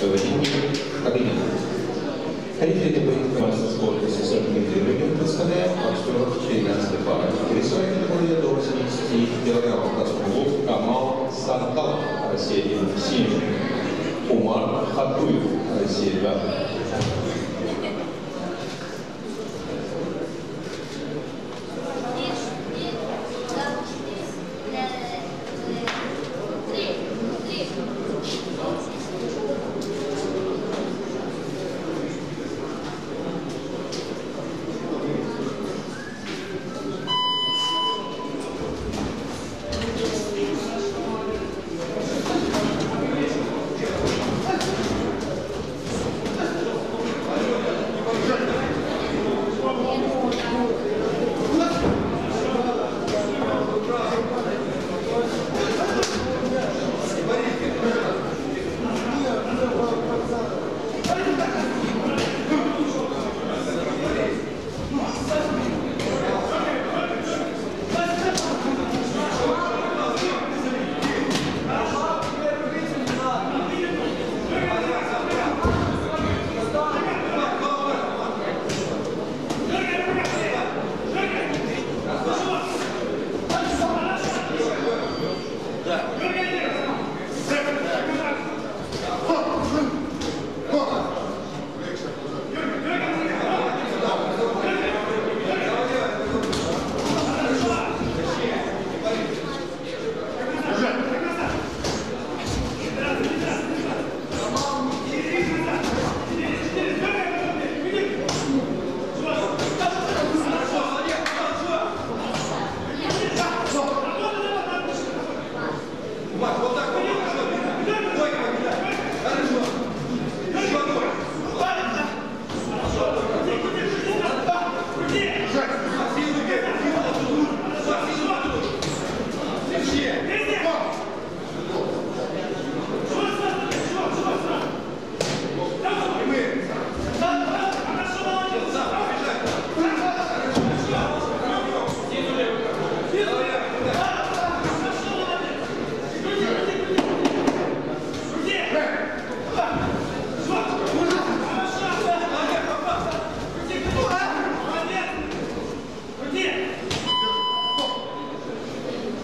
поведінні кабінету. Рішення боїться спорту сьогодні рівень представляє актор 13 пара. Весовая категория до 80 килограммов Казахстан Камал Сантал, Россия 7. Умар Хатуев, Россия 2.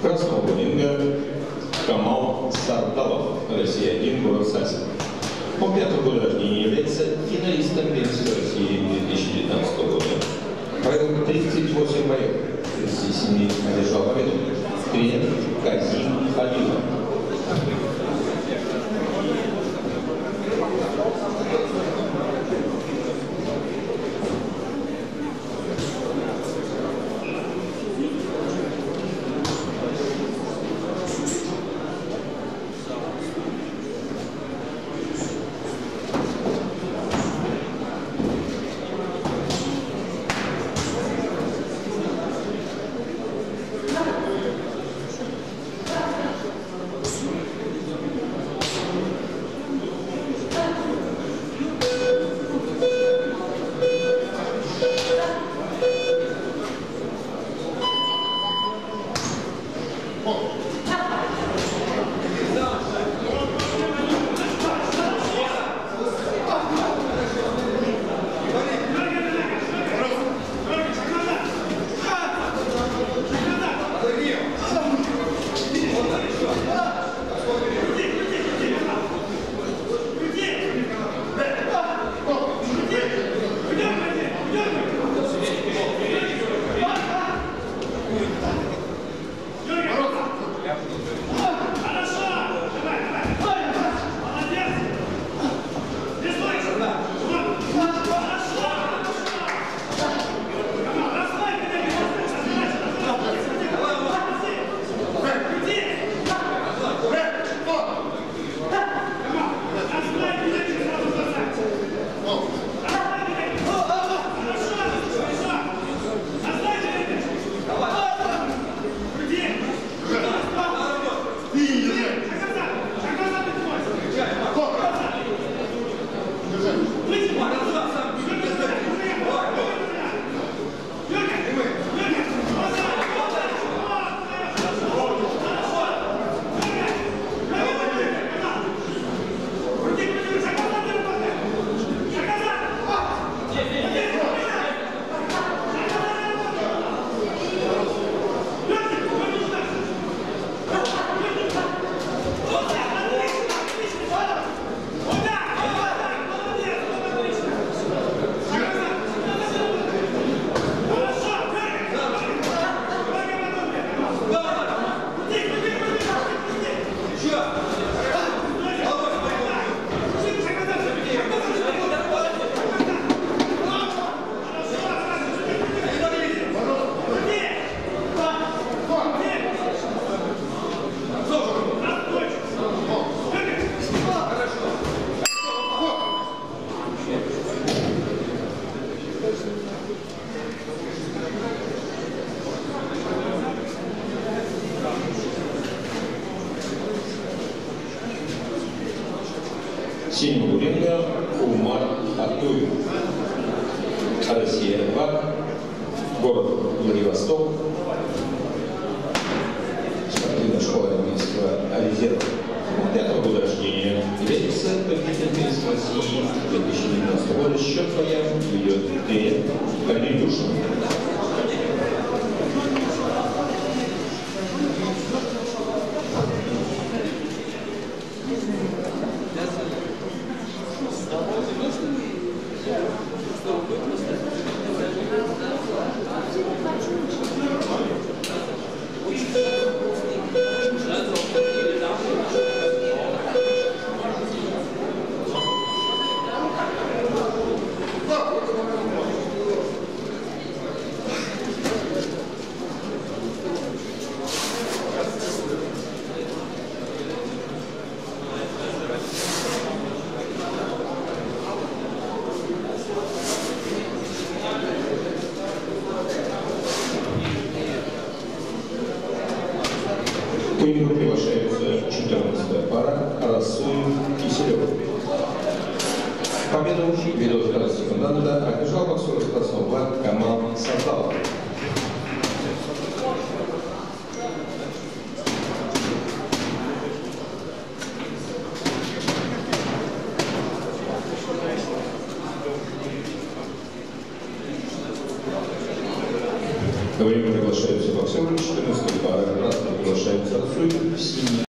Красного Кунинга Камал Сардалов, Россия 1, город Сасин. По пятому году рождения является финалистом Первенства России 2019 года. Провел 38 боев, 37 одержал победу. Тренер Казин Халилов. Thank you. Ринга Умар Атуев. Россия-2, город Владивосток, спортивная школа армейского резерва. Пятого года рождения является победитель России 2019 года. Счет твоя ведет Дэя Камилюшин. По игру приглашается 14 пара Расуев Киселев. Победу ведет Тарас Секунданда, одержал боксер из красного блат Камал Сардалов. Время приглашаются боксеры 14 пары, раз приглашается Расуев в синий.